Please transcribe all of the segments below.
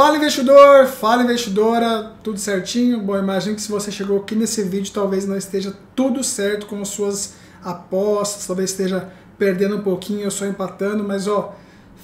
Fala investidor, fala investidora, tudo certinho? Bom, imagino que se você chegou aqui nesse vídeo, talvez não esteja tudo certo com as suas apostas, talvez esteja perdendo um pouquinho ou só empatando, mas ó,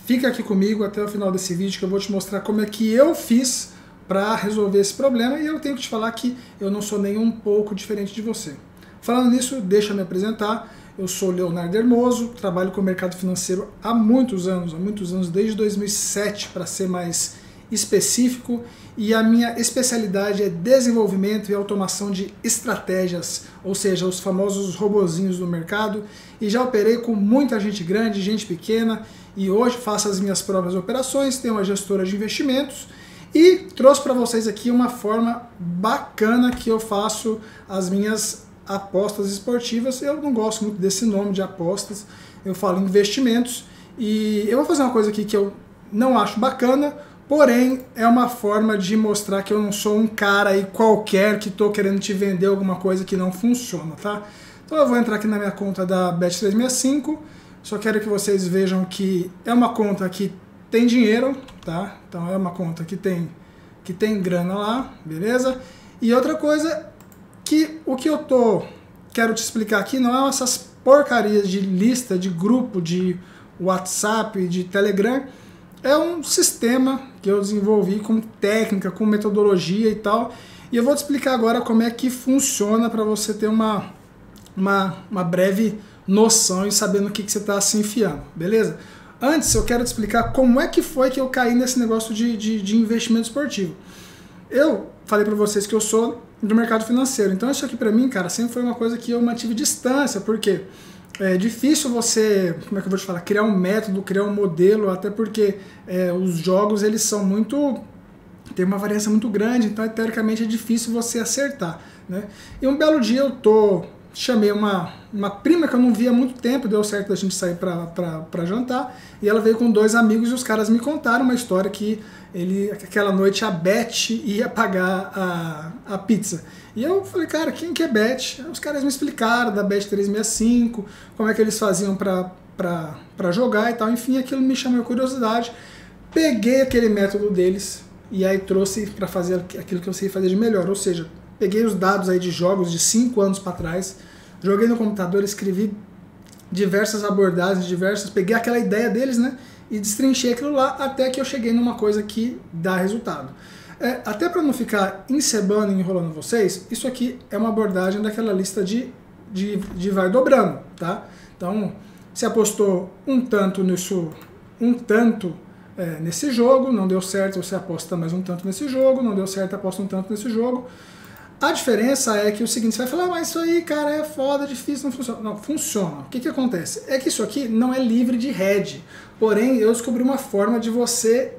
fica aqui comigo até o final desse vídeo que eu vou te mostrar como é que eu fiz para resolver esse problema e eu tenho que te falar que eu não sou nem um pouco diferente de você. Falando nisso, deixa eu me apresentar. Eu sou Leonardo Hermoso, trabalho com o mercado financeiro há muitos anos, há muitos anos, desde 2007 para ser mais específico e a minha especialidade é desenvolvimento e automação de estratégias, ou seja, os famosos robozinhos do mercado. E já operei com muita gente grande, gente pequena, e hoje faço as minhas próprias operações, tenho uma gestora de investimentos e trouxe para vocês aqui uma forma bacana que eu faço as minhas apostas esportivas. Eu não gosto muito desse nome de apostas, eu falo investimentos. E eu vou fazer uma coisa aqui que eu não acho bacana, Porém, é uma forma de mostrar que eu não sou um cara aí qualquer que estou querendo te vender alguma coisa que não funciona, tá? Então eu vou entrar aqui na minha conta da Bet365, só quero que vocês vejam que é uma conta que tem dinheiro, tá? Então é uma conta que tem, que tem grana lá, beleza? E outra coisa, que o que eu tô quero te explicar aqui não é essas porcarias de lista, de grupo, de WhatsApp, de Telegram, é um sistema que eu desenvolvi com técnica, com metodologia e tal. E eu vou te explicar agora como é que funciona para você ter uma, uma, uma breve noção e saber no que, que você está se enfiando, beleza? Antes, eu quero te explicar como é que foi que eu caí nesse negócio de, de, de investimento esportivo. Eu falei para vocês que eu sou do mercado financeiro, então isso aqui para mim, cara, sempre foi uma coisa que eu mantive distância, porque quê? É difícil você, como é que eu vou te falar, criar um método, criar um modelo, até porque é, os jogos eles são muito tem uma variância muito grande, então teoricamente é difícil você acertar, né? E um belo dia eu tô chamei uma, uma prima que eu não via há muito tempo, deu certo da gente sair para jantar, e ela veio com dois amigos e os caras me contaram uma história que ele aquela noite a Beth ia pagar a, a pizza. E eu falei, cara, quem que é Beth? Os caras me explicaram da Beth 365, como é que eles faziam para jogar e tal. Enfim, aquilo me chamou a curiosidade. Peguei aquele método deles e aí trouxe para fazer aquilo que eu sei fazer de melhor, ou seja, peguei os dados aí de jogos de 5 anos para trás, joguei no computador, escrevi diversas abordagens, diversas, peguei aquela ideia deles, né, e destrinchei aquilo lá até que eu cheguei numa coisa que dá resultado. É, até para não ficar encebando e enrolando vocês, isso aqui é uma abordagem daquela lista de, de, de vai dobrando, tá? Então, se apostou um tanto nisso, um tanto é, nesse jogo, não deu certo, você aposta mais um tanto nesse jogo, não deu certo, aposta um tanto nesse jogo. A diferença é que o seguinte, você vai falar, ah, mas isso aí, cara, é foda, difícil, não funciona. Não, funciona. O que, que acontece? É que isso aqui não é livre de head. Porém, eu descobri uma forma de você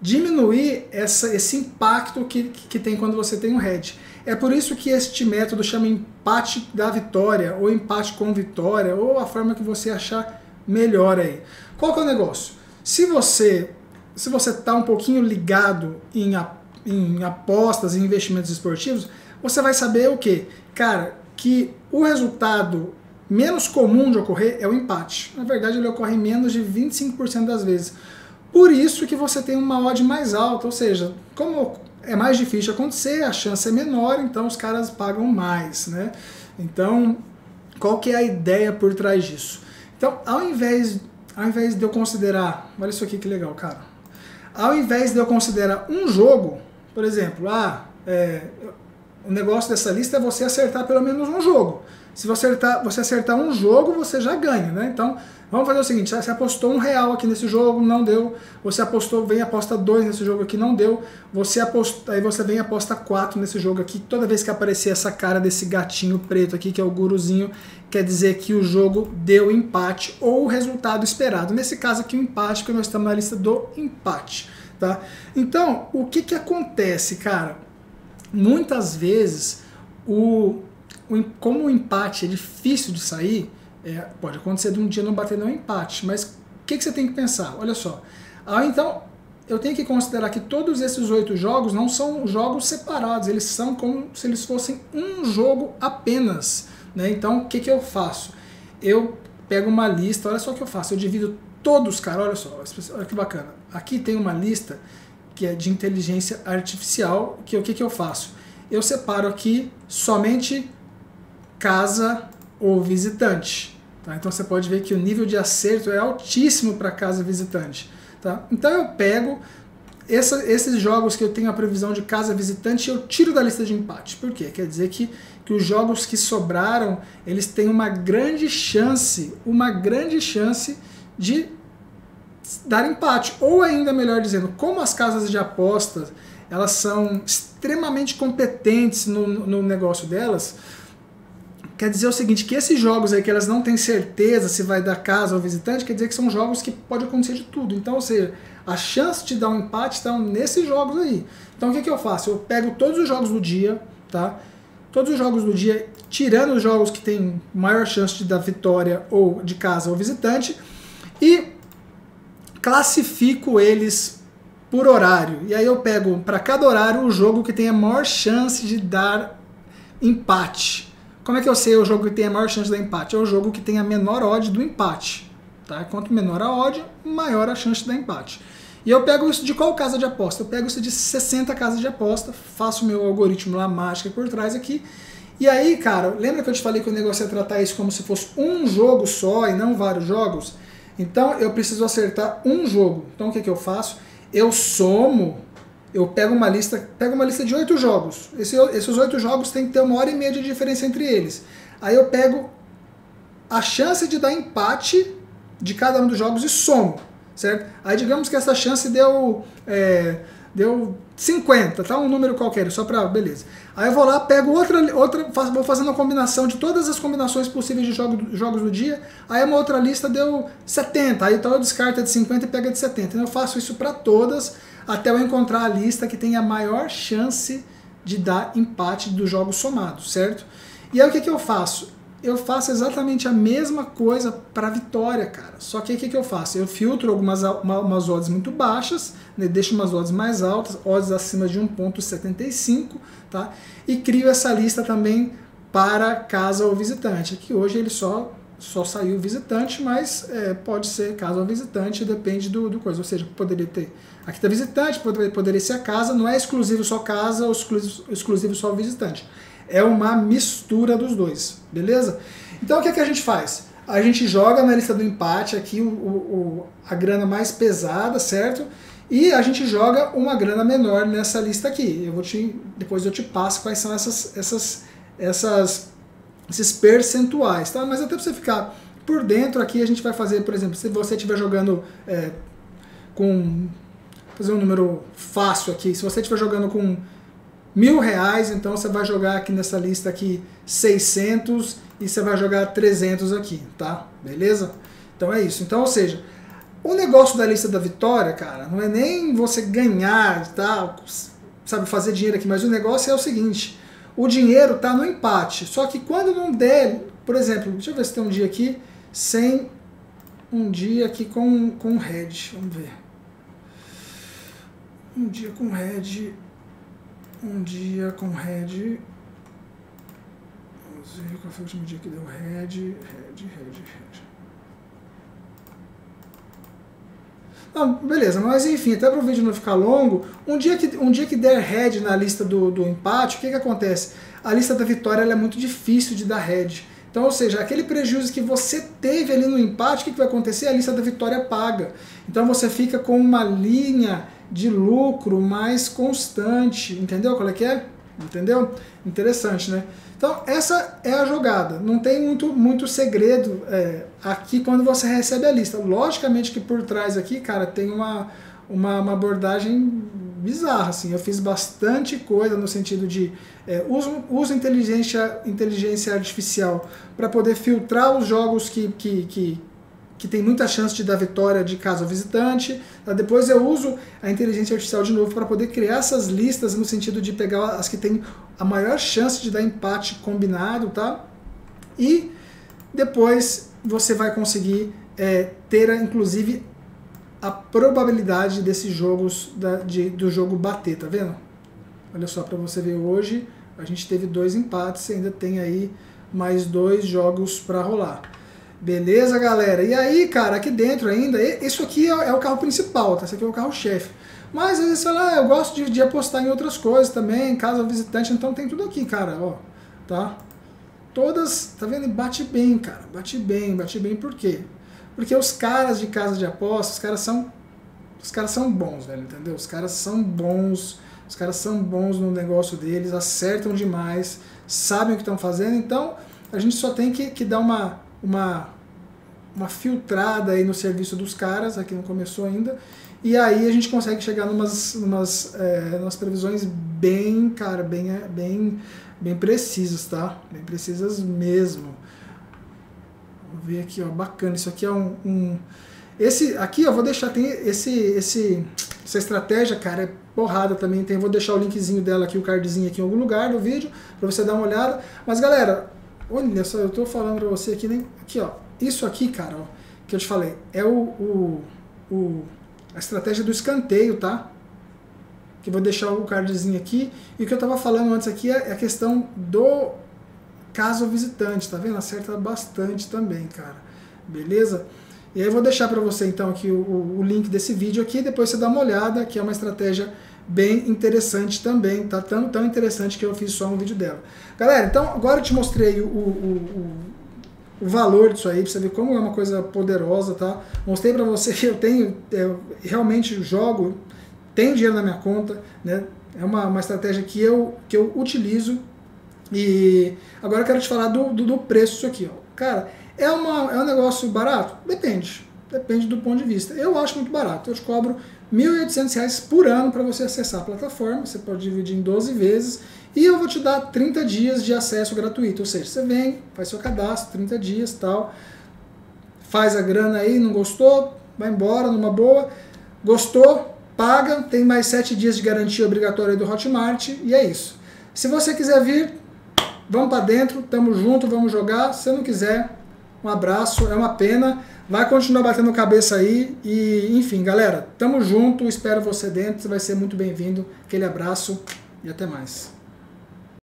diminuir essa, esse impacto que, que tem quando você tem um head. É por isso que este método chama empate da vitória, ou empate com vitória, ou a forma que você achar melhor aí. Qual que é o negócio? Se você se você está um pouquinho ligado em, em apostas e investimentos esportivos, você vai saber o que? Cara, que o resultado menos comum de ocorrer é o empate. Na verdade, ele ocorre menos de 25% das vezes. Por isso que você tem uma odd mais alta, ou seja, como é mais difícil acontecer, a chance é menor, então os caras pagam mais, né? Então, qual que é a ideia por trás disso? Então, ao invés, ao invés de eu considerar, olha isso aqui que legal, cara. Ao invés de eu considerar um jogo, por exemplo, ah, é, o negócio dessa lista é você acertar pelo menos um jogo. Se você acertar, você acertar um jogo, você já ganha, né? Então, vamos fazer o seguinte, você apostou um real aqui nesse jogo, não deu. Você apostou, vem aposta dois nesse jogo aqui, não deu. Você aposta, aí você vem aposta quatro nesse jogo aqui. Toda vez que aparecer essa cara desse gatinho preto aqui, que é o guruzinho, quer dizer que o jogo deu empate ou o resultado esperado. Nesse caso aqui, o empate, que nós estamos na lista do empate, tá? Então, o que que acontece, cara? Muitas vezes, o como o empate é difícil de sair, é, pode acontecer de um dia não bater no empate, mas o que, que você tem que pensar? Olha só. Ah, então, eu tenho que considerar que todos esses oito jogos não são jogos separados, eles são como se eles fossem um jogo apenas. Né? Então, o que, que eu faço? Eu pego uma lista, olha só o que eu faço, eu divido todos, cara, olha só, olha que bacana. Aqui tem uma lista que é de inteligência artificial, que o que, que eu faço? Eu separo aqui somente casa ou visitante. Tá? Então você pode ver que o nível de acerto é altíssimo para casa visitante. Tá? Então eu pego essa, esses jogos que eu tenho a previsão de casa visitante, eu tiro da lista de empate. Por quê? Quer dizer que, que os jogos que sobraram, eles têm uma grande chance, uma grande chance de dar empate. Ou ainda melhor dizendo, como as casas de apostas elas são extremamente competentes no, no negócio delas, quer dizer o seguinte, que esses jogos aí que elas não têm certeza se vai dar casa ou visitante, quer dizer que são jogos que pode acontecer de tudo. Então, ou seja, a chance de dar um empate estão nesses jogos aí. Então o que, que eu faço? Eu pego todos os jogos do dia, tá? Todos os jogos do dia, tirando os jogos que tem maior chance de dar vitória ou de casa ou visitante, e classifico eles por horário. E aí eu pego para cada horário o jogo que tem a maior chance de dar empate. Como é que eu sei o jogo que tem a maior chance de dar empate? É o jogo que tem a menor odd do empate. Tá? Quanto menor a odd, maior a chance de dar empate. E eu pego isso de qual casa de aposta? Eu pego isso de 60 casas de aposta, faço meu algoritmo lá mágico por trás aqui. E aí, cara, lembra que eu te falei que o negócio é tratar isso como se fosse um jogo só e não vários jogos? Então eu preciso acertar um jogo. Então o que, que eu faço? Eu somo, eu pego uma lista, pego uma lista de oito jogos. Esse, esses oito jogos tem que ter uma hora e meia de diferença entre eles. Aí eu pego a chance de dar empate de cada um dos jogos e somo certo? Aí digamos que essa chance deu, é, deu 50, tá? Um número qualquer, só para beleza. Aí eu vou lá, pego outra, outra vou fazendo uma combinação de todas as combinações possíveis de jogo, jogos do dia, aí uma outra lista deu 70, aí então eu descarto de 50 e pega de 70. Então eu faço isso para todas, até eu encontrar a lista que tem a maior chance de dar empate dos jogos somados, certo? E aí o que, que eu faço? Eu faço exatamente a mesma coisa para vitória, cara. Só que o que, que eu faço? Eu filtro algumas uma, umas odds muito baixas, né, deixo umas odds mais altas, odds acima de 1.75, tá? E crio essa lista também para casa ou visitante. Aqui hoje ele só só saiu visitante, mas é, pode ser casa ou visitante, depende do, do coisa. Ou seja, poderia ter. Aqui está visitante, poderia, poderia ser a casa, não é exclusivo só casa ou exclusivo, exclusivo só visitante é uma mistura dos dois, beleza? Então o que, é que a gente faz? A gente joga na lista do empate aqui o, o, a grana mais pesada, certo? E a gente joga uma grana menor nessa lista aqui. Eu vou te, depois eu te passo quais são essas, essas, essas, esses percentuais, tá? Mas até você ficar por dentro aqui, a gente vai fazer, por exemplo, se você estiver jogando é, com. fazer um número fácil aqui. Se você estiver jogando com mil reais, então você vai jogar aqui nessa lista aqui 600 e você vai jogar 300 aqui, tá? Beleza? Então é isso. Então, ou seja, o negócio da lista da vitória, cara, não é nem você ganhar, tá? Sabe, fazer dinheiro aqui, mas o negócio é o seguinte, o dinheiro tá no empate, só que quando não der, por exemplo, deixa eu ver se tem um dia aqui sem um dia aqui com, com red, vamos ver. Um dia com red, um dia com red. Vamos ver qual foi o último dia que deu red, red, red, red. Não, beleza, mas enfim, até para o vídeo não ficar longo, um dia que, um dia que der red na lista do, do empate, o que, que acontece? A lista da vitória é muito difícil de dar red. Então, ou seja, aquele prejuízo que você teve ali no empate, o que, que vai acontecer? A lista da vitória paga. Então você fica com uma linha de lucro mais constante. Entendeu qual é que é? Entendeu? Interessante, né? Então, essa é a jogada. Não tem muito, muito segredo é, aqui quando você recebe a lista. Logicamente que por trás aqui, cara, tem uma, uma, uma abordagem bizarra. Assim. Eu fiz bastante coisa no sentido de é, uso, uso inteligência, inteligência artificial para poder filtrar os jogos que, que, que, que tem muita chance de dar vitória de caso visitante. Tá? Depois eu uso a inteligência artificial de novo para poder criar essas listas no sentido de pegar as que têm a maior chance de dar empate combinado, tá? E depois você vai conseguir é, ter, inclusive, a probabilidade desses jogos da, de, do jogo bater, tá vendo? Olha só, para você ver hoje, a gente teve dois empates e ainda tem aí mais dois jogos para rolar. Beleza, galera? E aí, cara, aqui dentro ainda, isso aqui é, é o carro principal, tá? Esse aqui é o carro-chefe. Mas às vezes você eu gosto de, de apostar em outras coisas também, casa visitante, então tem tudo aqui, cara, ó, tá? Todas, tá vendo? Bate bem, cara, bate bem, bate bem, por quê? Porque os caras de casa de apostas, os caras são os caras são bons, velho, entendeu? Os caras são bons, os caras são bons no negócio deles, acertam demais, sabem o que estão fazendo, então a gente só tem que, que dar uma, uma, uma filtrada aí no serviço dos caras, aqui não começou ainda, e aí a gente consegue chegar numas, numas, é, numas previsões bem, cara, bem, bem, bem precisas, tá? Bem precisas mesmo. Vou ver aqui, ó, bacana, isso aqui é um, um esse aqui eu vou deixar, tem esse, esse, essa estratégia, cara, é porrada também. Tem, vou deixar o linkzinho dela aqui, o cardzinho aqui em algum lugar do vídeo, para você dar uma olhada. Mas galera, olha só, eu tô falando para você aqui, nem, aqui ó, isso aqui, cara, ó, que eu te falei, é o, o, o a estratégia do escanteio, tá? Que vou deixar o cardzinho aqui. E o que eu tava falando antes aqui é a questão do caso visitante, tá vendo? Acerta bastante também, cara. Beleza? E aí eu vou deixar para você então aqui o, o, link desse vídeo aqui, depois você dá uma olhada, que é uma estratégia bem interessante também, tá tão, tão interessante que eu fiz só um vídeo dela. Galera, então agora eu te mostrei o, o, o valor disso aí, pra você ver como é uma coisa poderosa, tá? Mostrei para você que eu tenho, eu realmente jogo, tenho dinheiro na minha conta, né? É uma, uma estratégia que eu, que eu utilizo e agora eu quero te falar do, do, do preço disso aqui, ó. Cara, é, uma, é um negócio barato? Depende. Depende do ponto de vista. Eu acho muito barato. Eu te cobro R$ 1.800 por ano para você acessar a plataforma. Você pode dividir em 12 vezes. E eu vou te dar 30 dias de acesso gratuito. Ou seja, você vem, faz seu cadastro, 30 dias tal. Faz a grana aí, não gostou? Vai embora numa boa. Gostou? Paga. Tem mais 7 dias de garantia obrigatória do Hotmart. E é isso. Se você quiser vir, vamos para dentro, tamo junto, vamos jogar. Se não quiser, um abraço, é uma pena. Vai continuar batendo cabeça aí e, enfim, galera, tamo junto, espero você dentro, vai ser muito bem-vindo. Aquele abraço e até mais.